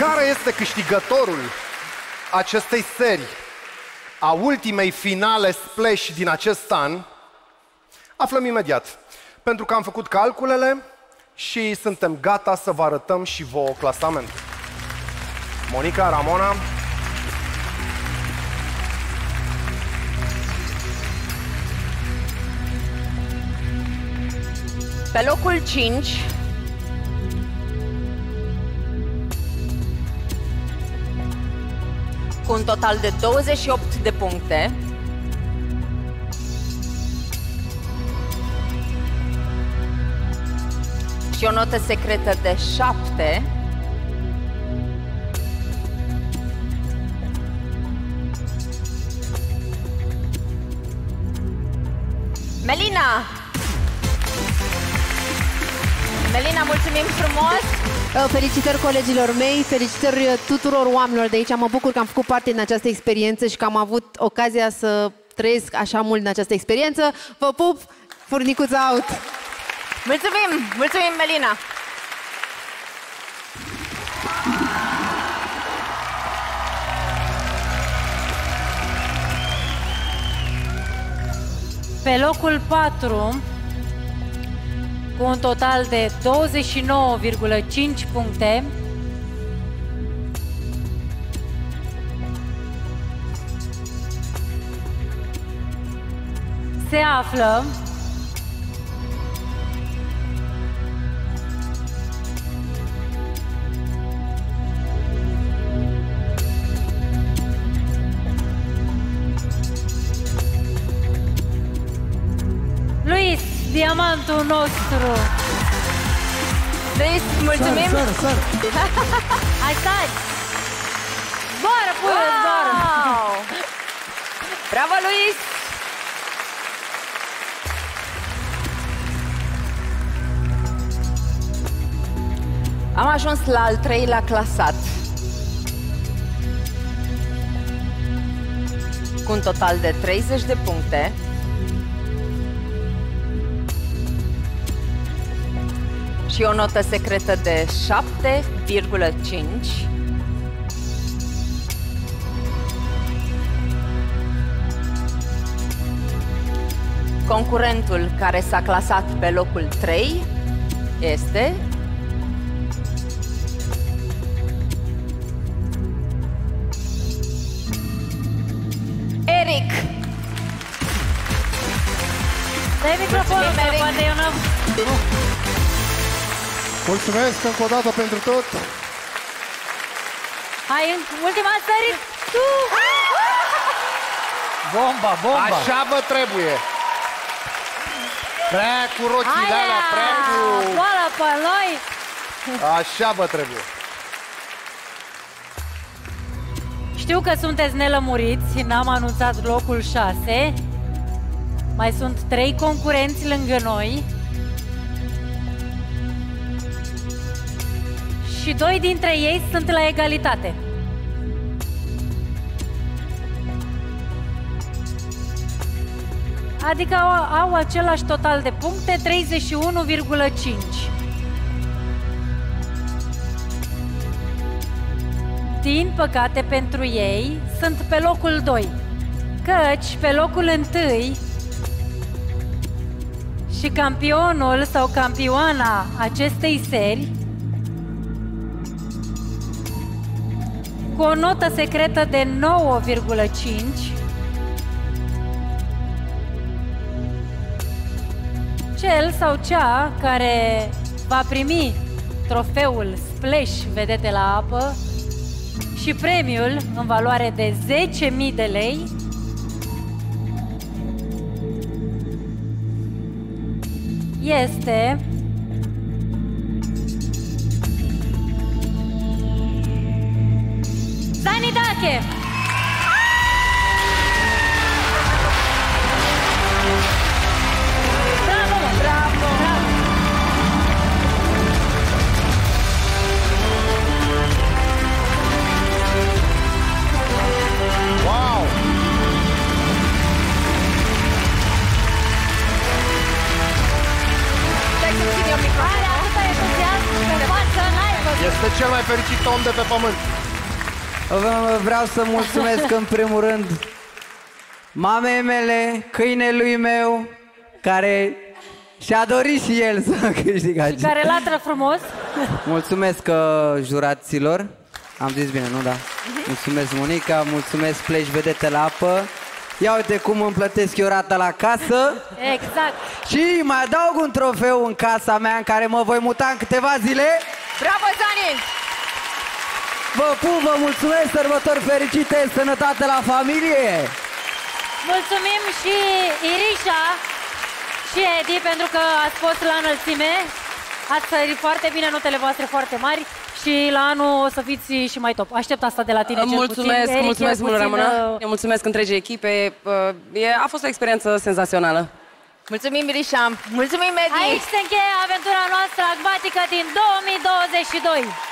Care este câștigătorul acestei serii, a ultimei finale Splash din acest an? Aflăm imediat. Pentru că am făcut calculele și suntem gata să vă arătăm și vouă clasament. Monica, Ramona, Pe locul 5 cu un total de 28 de puncte. Și o notă secretă de 7. Melina! Melina, mulțumim frumos! Uh, Felicitări colegilor mei, felicitări uh, tuturor oamenilor de aici. Mă bucur că am făcut parte din această experiență și că am avut ocazia să trăiesc așa mult din această experiență. Vă pup, furnicuța out! Mulțumim! Mulțumim, Melina! Pe locul 4, cu un total de 29,5 puncte, se află diamantul nostru. Luis, mulțumim! Sar, sar, sar. Hai, stai! Zboară, până, zboară! Wow! Bravo, Luis! Am ajuns la al treilea clasat. Cu un total de 30 de puncte. Și o notă secretă de 7,5. Concurentul care s-a clasat pe locul 3 este Eric. Dai microfonul, Mulțumim, că Eric. poate eu n-am... Mulțumesc încă o dată pentru tot. Hai, ultima sărit! Tu! Bomba, bomba! așa vă trebuie. Prea cu rochile alea, prea cu... Boala pe noi! Așa vă trebuie. Știu că sunteți nelămuriți, n-am anunțat locul 6. Mai sunt trei concurenți lângă noi. Și doi dintre ei sunt la egalitate. Adică au, au același total de puncte, 31,5. Din păcate pentru ei, sunt pe locul 2. Căci pe locul 1 și campionul sau campioana acestei seri cu o notă secretă de 9,5 cel sau cea care va primi trofeul Splash Vedete la apă și premiul în valoare de 10.000 de lei. Este Sanidache! Bravo, mă! Bravo! Bravo! Wow! Stai să țin eu microfonul. Are atâta entuziasm pe față, n-ai văzut. Este cel mai fericit om de pe pământ. Vă- Vreau să mulțumesc în primul rând mamei mele, câinelui meu, care și-a dorit și el să câștige aici. Care latră frumos. Mulțumesc uh, juraților. Am zis bine, nu? Da. Mulțumesc, Monica, mulțumesc, pleci vedete la apă. Ia uite cum îmi plătesc eu rata la casă Exact. și mai adaug un trofeu în casa mea în care mă voi muta în câteva zile. Bravo, Zani! Vă pup, vă mulțumesc, sărbători fericite, sănătate la familie! Mulțumim și Irișa și Edi pentru că ați fost la înălțime. Ați sărit foarte bine notele voastre foarte mari și la anul o să fiți și mai top. Aștept asta de la tine cel Mulțumesc, puțin. Eric, mulțumesc cel mult, puțin, Ramona. uh, Eu mulțumesc întregii echipe. Uh, E, a fost o experiență senzațională. Mulțumim, Mirișa! Mulțumim, Edi! Aici se încheie aventura noastră acvatică din 2022.